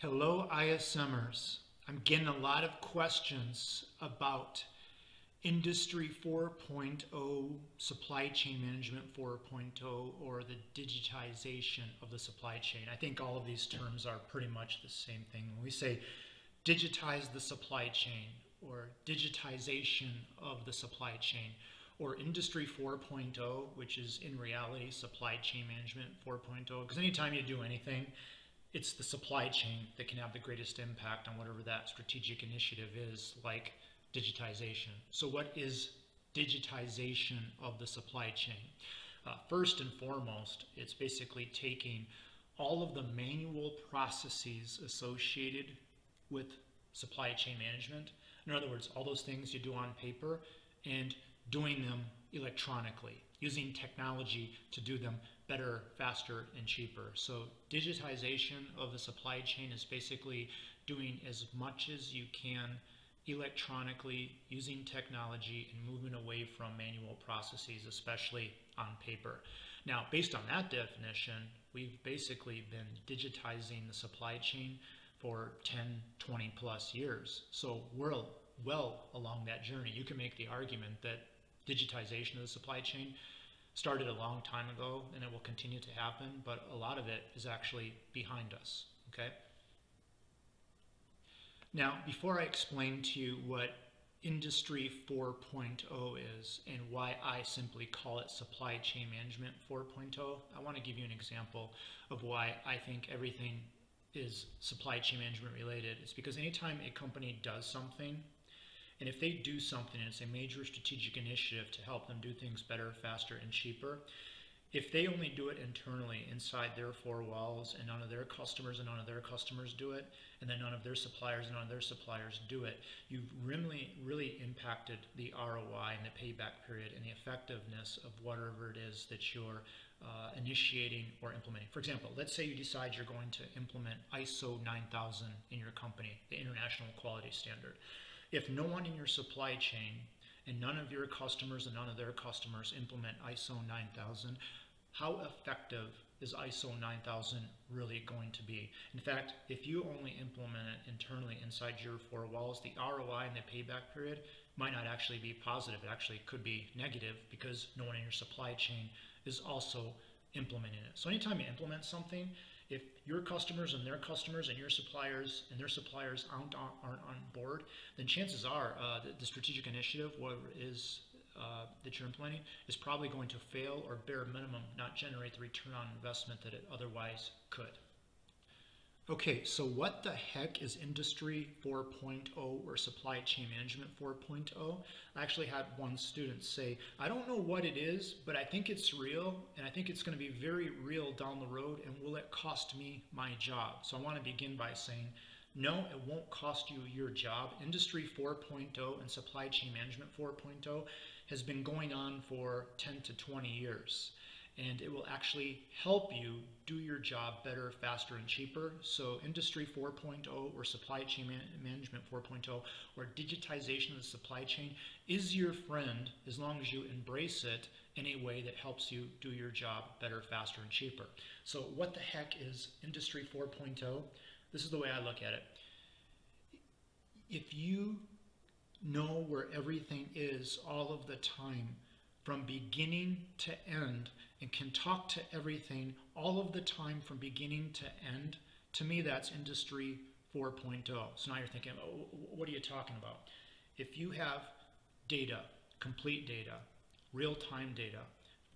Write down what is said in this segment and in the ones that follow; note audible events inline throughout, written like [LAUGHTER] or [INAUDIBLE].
Hello, ISMers. I'm getting a lot of questions about Industry 4.0, Supply Chain Management 4.0, or the digitization of the supply chain. I think all of these terms are pretty much the same thing. When we say digitize the supply chain, or digitization of the supply chain, or Industry 4.0, which is in reality Supply Chain Management 4.0, because anytime you do anything, it's the supply chain that can have the greatest impact on whatever that strategic initiative is, like digitization. So, what is digitization of the supply chain? Uh, first and foremost, it's basically taking all of the manual processes associated with supply chain management. In other words, all those things you do on paper and doing them electronically, using technology to do them better, faster, and cheaper. So digitization of the supply chain is basically doing as much as you can electronically using technology and moving away from manual processes, especially on paper. Now, based on that definition, we've basically been digitizing the supply chain for 10, 20 plus years. So we're well along that journey. You can make the argument that digitization of the supply chain started a long time ago and it will continue to happen, but a lot of it is actually behind us, okay? Now, before I explain to you what Industry 4.0 is and why I simply call it Supply Chain Management 4.0, I want to give you an example of why I think everything is supply chain management related. It's because anytime a company does something and if they do something and it's a major strategic initiative to help them do things better, faster, and cheaper, if they only do it internally inside their four walls and none of their customers and none of their customers do it, and then none of their suppliers and none of their suppliers do it, you've really, really impacted the ROI and the payback period and the effectiveness of whatever it is that you're uh, initiating or implementing. For example, let's say you decide you're going to implement ISO 9000 in your company, the International Quality Standard. If no one in your supply chain and none of your customers and none of their customers implement ISO 9000, how effective is ISO 9000 really going to be? In fact, if you only implement it internally inside your four walls, the ROI and the payback period might not actually be positive. It actually could be negative because no one in your supply chain is also implementing it. So anytime you implement something, if your customers and their customers and your suppliers and their suppliers aren't on, aren't on board, then chances are uh, the, the, strategic initiative, uh, that you're implementing, is probably going to fail or bare minimum not generate the return on investment that it otherwise could. Okay, so what the heck is Industry 4.0 or Supply Chain Management 4.0? I actually had one student say, I don't know what it is, but I think it's real, and I think it's going to be very real down the road, and will it cost me my job? So I want to begin by saying, no, it won't cost you your job. Industry 4.0 and Supply Chain Management 4.0 has been going on for 10 to 20 years and it will actually help you do your job better, faster, and cheaper. So Industry 4.0 or Supply Chain Man Management 4.0 or digitization of the supply chain is your friend as long as you embrace it in a way that helps you do your job better, faster, and cheaper. So what the heck is Industry 4.0? This is the way I look at it. If you know where everything is all of the time, from beginning to end, and can talk to everything all of the time from beginning to end, to me, that's Industry 4.0. So now you're thinking, oh, what are you talking about? If you have data, complete data, real time data,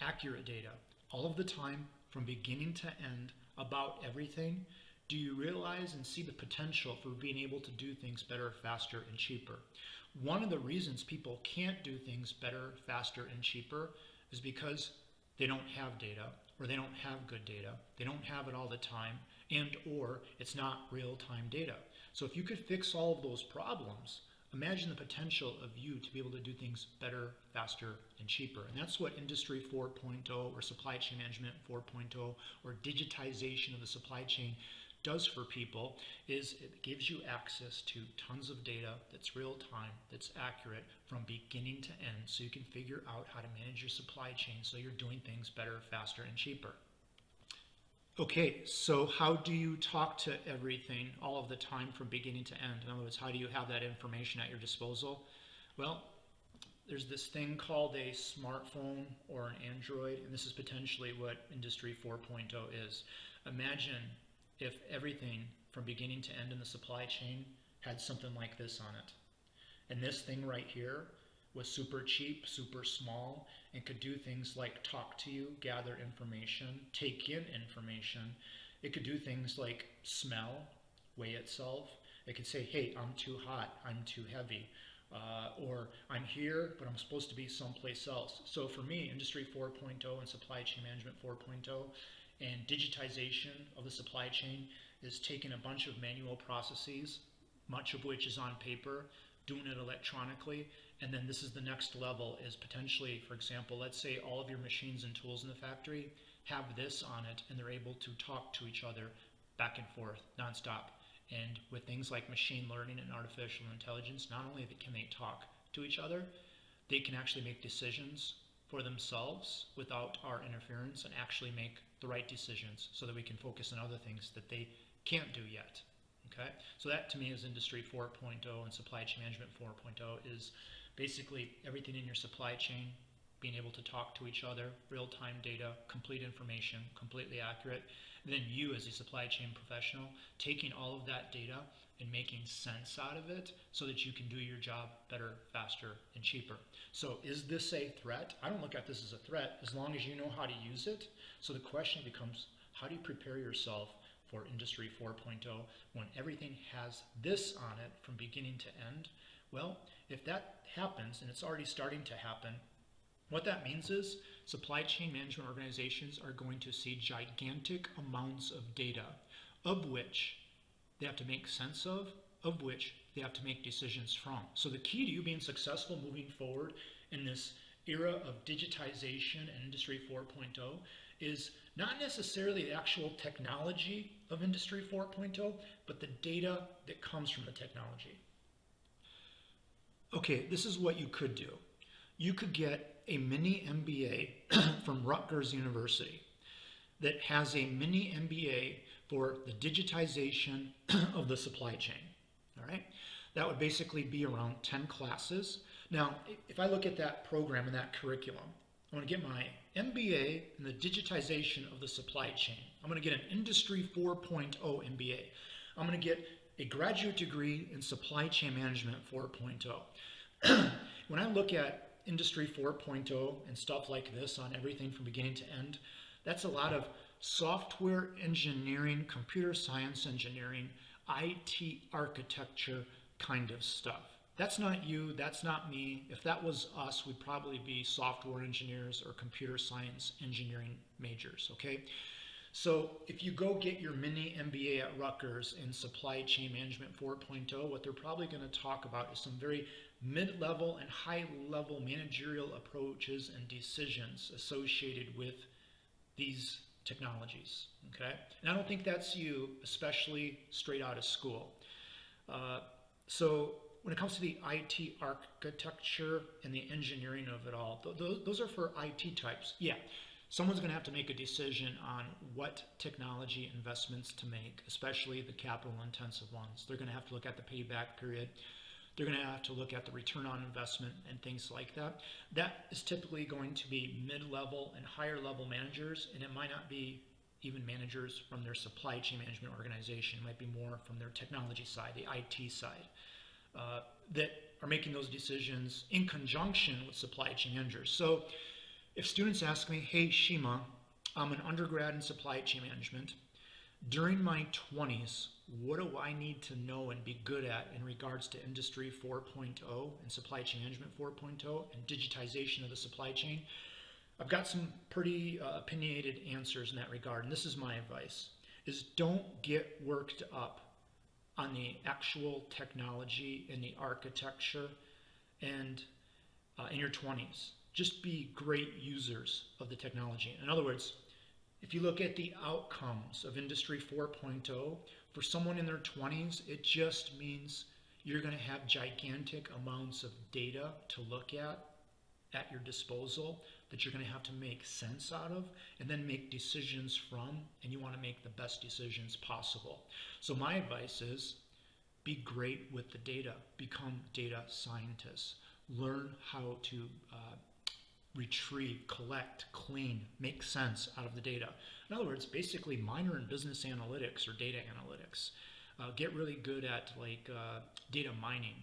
accurate data, all of the time from beginning to end about everything, do you realize and see the potential for being able to do things better, faster, and cheaper? One of the reasons people can't do things better, faster, and cheaper is because they don't have data or they don't have good data. They don't have it all the time and or it's not real-time data. So if you could fix all of those problems, imagine the potential of you to be able to do things better, faster, and cheaper. And that's what Industry 4.0 or Supply Chain Management 4.0 or digitization of the supply chain does for people is it gives you access to tons of data that's real time, that's accurate from beginning to end so you can figure out how to manage your supply chain so you're doing things better, faster, and cheaper. Okay, so how do you talk to everything all of the time from beginning to end? In other words, how do you have that information at your disposal? Well, there's this thing called a smartphone or an Android, and this is potentially what Industry 4.0 is. Imagine if everything from beginning to end in the supply chain had something like this on it. And this thing right here was super cheap, super small, and could do things like talk to you, gather information, take in information. It could do things like smell, weigh itself. It could say, hey, I'm too hot, I'm too heavy. Uh, or I'm here, but I'm supposed to be someplace else. So for me, Industry 4.0 and Supply Chain Management 4.0 and digitization of the supply chain is taking a bunch of manual processes, much of which is on paper, doing it electronically, and then this is the next level is potentially, for example, let's say all of your machines and tools in the factory have this on it and they're able to talk to each other back and forth nonstop. And with things like machine learning and artificial intelligence, not only can they talk to each other, they can actually make decisions for themselves without our interference and actually make the right decisions so that we can focus on other things that they can't do yet. Okay, so that to me is Industry 4.0 and Supply Chain Management 4.0 is basically everything in your supply chain being able to talk to each other, real-time data, complete information, completely accurate. And then you as a supply chain professional taking all of that data and making sense out of it so that you can do your job better, faster, and cheaper. So is this a threat? I don't look at this as a threat as long as you know how to use it. So the question becomes, how do you prepare yourself for Industry 4.0 when everything has this on it from beginning to end? Well, if that happens, and it's already starting to happen, what that means is supply chain management organizations are going to see gigantic amounts of data, of which they have to make sense of, of which they have to make decisions from. So the key to you being successful moving forward in this era of digitization and Industry 4.0 is not necessarily the actual technology of Industry 4.0, but the data that comes from the technology. Okay, this is what you could do. You could get a mini MBA [CLEARS THROAT] from Rutgers University that has a mini MBA for the digitization [CLEARS THROAT] of the supply chain. All right, that would basically be around 10 classes. Now, if I look at that program and that curriculum, I want to get my MBA in the digitization of the supply chain. I'm going to get an Industry 4.0 MBA. I'm going to get a graduate degree in supply chain management 4.0. [CLEARS THROAT] when I look at Industry 4.0 and stuff like this on everything from beginning to end, that's a lot of software engineering, computer science engineering, IT architecture kind of stuff. That's not you, that's not me. If that was us, we'd probably be software engineers or computer science engineering majors, okay? So if you go get your mini MBA at Rutgers in Supply Chain Management 4.0, what they're probably going to talk about is some very mid-level and high-level managerial approaches and decisions associated with these technologies, okay? And I don't think that's you, especially straight out of school. Uh, so when it comes to the IT architecture and the engineering of it all, th those are for IT types. Yeah, someone's going to have to make a decision on what technology investments to make, especially the capital intensive ones. They're going to have to look at the payback period. They're going to have to look at the return on investment and things like that. That is typically going to be mid-level and higher level managers, and it might not be even managers from their supply chain management organization. It might be more from their technology side, the IT side. Uh, that are making those decisions in conjunction with supply chain managers. So if students ask me, hey, Sime, I'm an undergrad in supply chain management. During my 20s, what do I need to know and be good at in regards to Industry 4.0 and Supply Chain Management 4.0 and digitization of the supply chain? I've got some pretty uh, opinionated answers in that regard, and this is my advice, is don't get worked up on the actual technology and the architecture and uh, in your 20s. Just be great users of the technology. In other words, if you look at the outcomes of Industry 4.0, for someone in their 20s, it just means you're going to have gigantic amounts of data to look at at your disposal that you're going to have to make sense out of and then make decisions from, and you want to make the best decisions possible. So, my advice is be great with the data, become data scientists, learn how to uh, retrieve, collect, clean, make sense out of the data. In other words, basically minor in business analytics or data analytics. Uh, get really good at like uh, data mining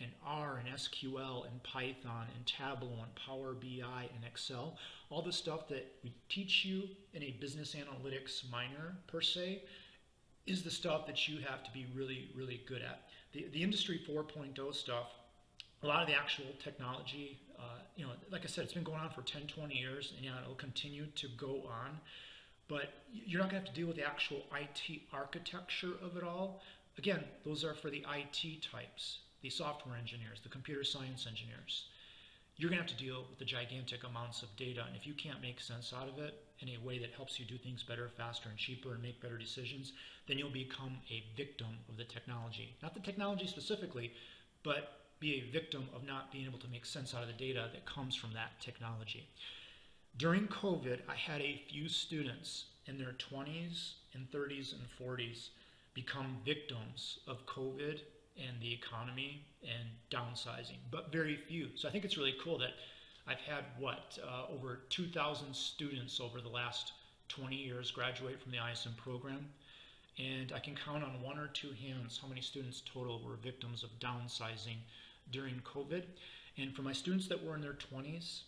and R and SQL and Python and Tableau and Power BI and Excel. All the stuff that we teach you in a business analytics minor per se is the stuff that you have to be really, really good at. The, the Industry 4.0 stuff, a lot of the actual technology, uh, you know, like I said, it's been going on for 10, 20 years, and yeah, it'll continue to go on. But you're not going to have to deal with the actual IT architecture of it all. Again, those are for the IT types, the software engineers, the computer science engineers. You're going to have to deal with the gigantic amounts of data, and if you can't make sense out of it in a way that helps you do things better, faster, and cheaper and make better decisions, then you'll become a victim of the technology. Not the technology specifically, but be a victim of not being able to make sense out of the data that comes from that technology. During COVID, I had a few students in their 20s and 30s and 40s become victims of COVID and the economy and downsizing, but very few. So I think it's really cool that I've had what uh, over 2,000 students over the last 20 years graduate from the ISM program, and I can count on one or two hands how many students total were victims of downsizing during COVID. And for my students that were in their 20s,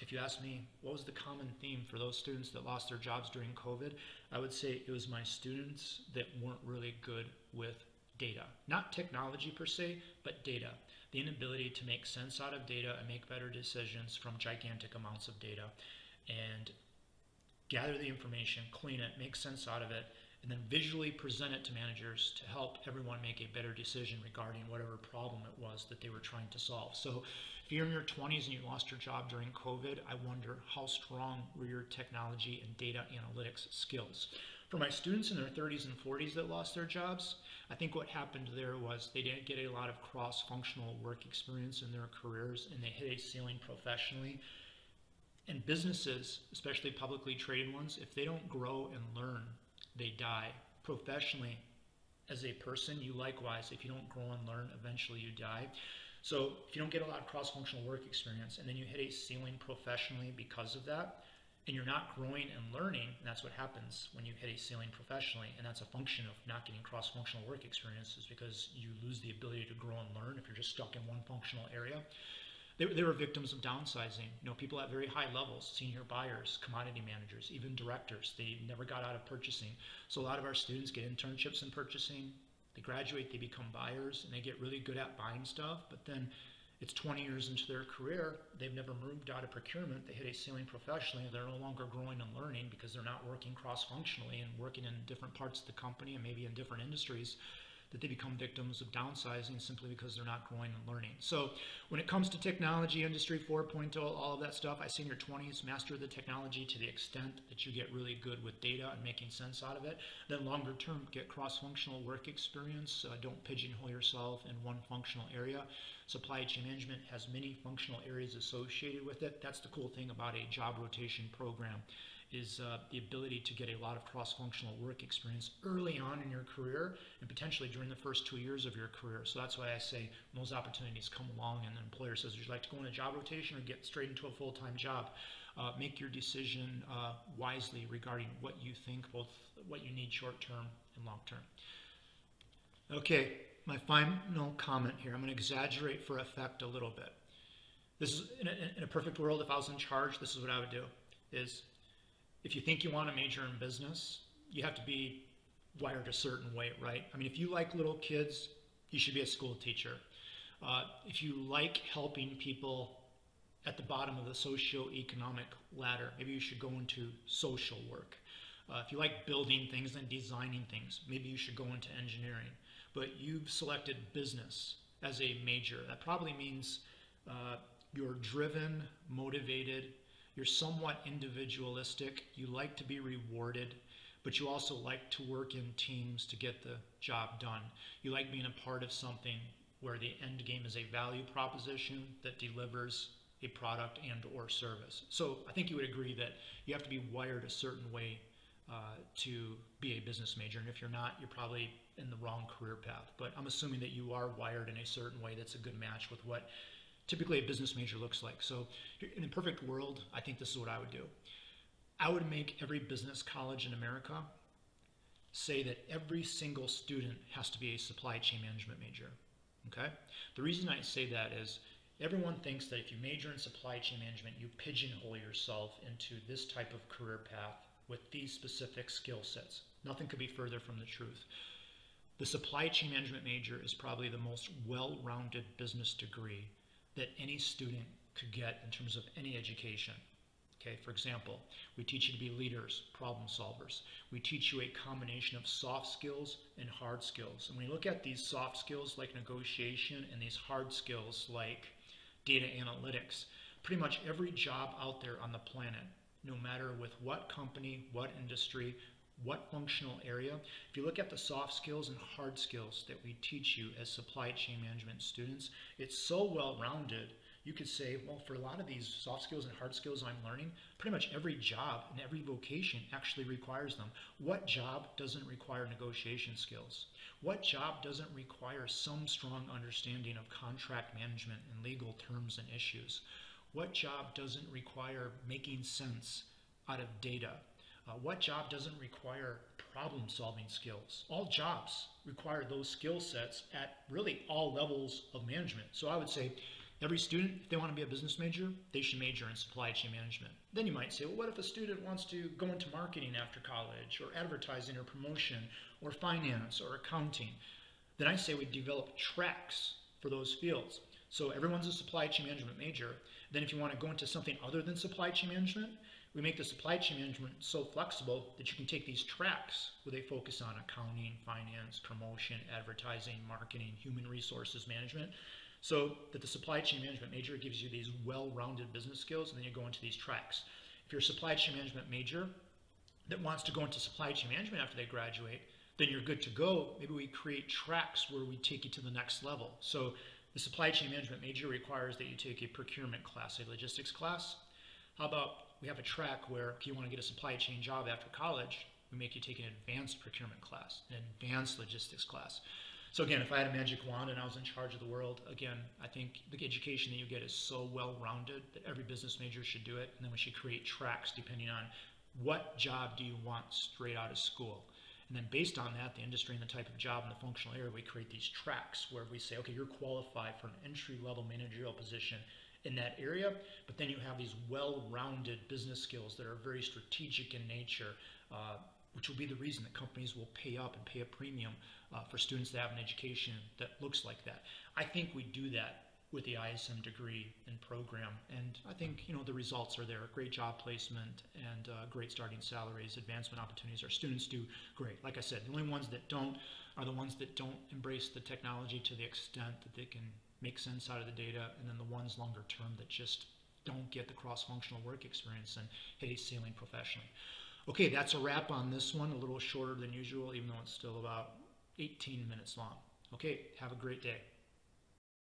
if you ask me what was the common theme for those students that lost their jobs during COVID, I would say it was my students that weren't really good with data. Not technology per se, but data. The inability to make sense out of data and make better decisions from gigantic amounts of data and gather the information, clean it, make sense out of it, and then visually present it to managers to help everyone make a better decision regarding whatever problem it was that they were trying to solve. So if you're in your 20s and you lost your job during COVID, I wonder how strong were your technology and data analytics skills. For my students in their 30s and 40s that lost their jobs, I think what happened there was they didn't get a lot of cross-functional work experience in their careers and they hit a ceiling professionally. And businesses, especially publicly traded ones, if they don't grow and learn, they die. Professionally, as a person, you likewise, if you don't grow and learn, eventually you die. So if you don't get a lot of cross-functional work experience and then you hit a ceiling professionally because of that, and you're not growing and learning, and that's what happens when you hit a ceiling professionally, and that's a function of not getting cross-functional work experiences because you lose the ability to grow and learn if you're just stuck in one functional area. They, they were victims of downsizing. You know, people at very high levels, senior buyers, commodity managers, even directors, they never got out of purchasing. So a lot of our students get internships in purchasing. They graduate, they become buyers, and they get really good at buying stuff, but then it's 20 years into their career, they've never moved out of procurement, they hit a ceiling professionally, they're no longer growing and learning because they're not working cross-functionally and working in different parts of the company and maybe in different industries that they become victims of downsizing simply because they're not growing and learning. So when it comes to technology, Industry 4.0, all of that stuff, I see in your 20s, master the technology to the extent that you get really good with data and making sense out of it. Then longer term, get cross-functional work experience. Uh, don't pigeonhole yourself in one functional area. Supply chain management has many functional areas associated with it. That's the cool thing about a job rotation program is uh, the ability to get a lot of cross-functional work experience early on in your career and potentially during the first two years of your career. So that's why I say those opportunities come along and the employer says, would you like to go in a job rotation or get straight into a full-time job? Uh, make your decision uh, wisely regarding what you think, both what you need short-term and long-term. Okay, my final comment here. I'm going to exaggerate for effect a little bit. This is in a, in a perfect world. If I was in charge, this is what I would do: is if you think you want to major in business, you have to be wired a certain way, right? I mean, if you like little kids, you should be a school teacher. Uh, if you like helping people at the bottom of the socio-economic ladder, maybe you should go into social work. Uh, if you like building things and designing things, maybe you should go into engineering. But you've selected business as a major. That probably means uh, you're driven, motivated, you're somewhat individualistic. You like to be rewarded, but you also like to work in teams to get the job done. You like being a part of something where the end game is a value proposition that delivers a product and or service. So I think you would agree that you have to be wired a certain way uh, to be a business major. And if you're not, you're probably in the wrong career path. But I'm assuming that you are wired in a certain way that's a good match with what typically a business major looks like. So in a perfect world, I think this is what I would do. I would make every business college in America say that every single student has to be a supply chain management major. Okay? The reason I say that is everyone thinks that if you major in supply chain management, you pigeonhole yourself into this type of career path with these specific skill sets. Nothing could be further from the truth. The supply chain management major is probably the most well rounded business degree that any student could get in terms of any education. Okay, for example, we teach you to be leaders, problem solvers. We teach you a combination of soft skills and hard skills. And when you look at these soft skills like negotiation and these hard skills like data analytics, pretty much every job out there on the planet, no matter with what company, what industry, what functional area, if you look at the soft skills and hard skills that we teach you as supply chain management students, it's so well rounded you could say, well, for a lot of these soft skills and hard skills I'm learning, pretty much every job and every vocation actually requires them. What job doesn't require negotiation skills? What job doesn't require some strong understanding of contract management and legal terms and issues? What job doesn't require making sense out of data? Uh, what job doesn't require problem solving skills? All jobs require those skill sets at really all levels of management. So I would say Every student, if they want to be a business major, they should major in supply chain management. Then you might say, well, what if a student wants to go into marketing after college, or advertising, or promotion, or finance, or accounting? Then I say we develop tracks for those fields. So everyone's a supply chain management major. Then if you want to go into something other than supply chain management, we make the supply chain management so flexible that you can take these tracks where they focus on accounting, finance, promotion, advertising, marketing, human resources management. So that the supply chain management major gives you these well-rounded business skills, and then you go into these tracks. If you're a supply chain management major that wants to go into supply chain management after they graduate, then you're good to go. Maybe we create tracks where we take you to the next level. So the supply chain management major requires that you take a procurement class, a logistics class. How about we have a track where if you want to get a supply chain job after college, we make you take an advanced procurement class, an advanced logistics class. So again, if I had a magic wand and I was in charge of the world, again, I think the education that you get is so well-rounded that every business major should do it. And then we should create tracks depending on what job do you want straight out of school. And then based on that, the industry and the type of job and the functional area, we create these tracks where we say, okay, you're qualified for an entry-level managerial position in that area, but then you have these well-rounded business skills that are very strategic in nature, uh, which will be the reason that companies will pay up and pay a premium uh, for students that have an education that looks like that. I think we do that with the ISM degree and program, and I think you know the results are there. Great job placement and uh, great starting salaries, advancement opportunities. Our students do great. Like I said, the only ones that don't are the ones that don't embrace the technology to the extent that they can make sense out of the data, and then the ones longer term that just don't get the cross-functional work experience and hit a ceiling professionally. Okay, that's a wrap on this one, a little shorter than usual, even though it's still about 18 minutes long. Okay, have a great day.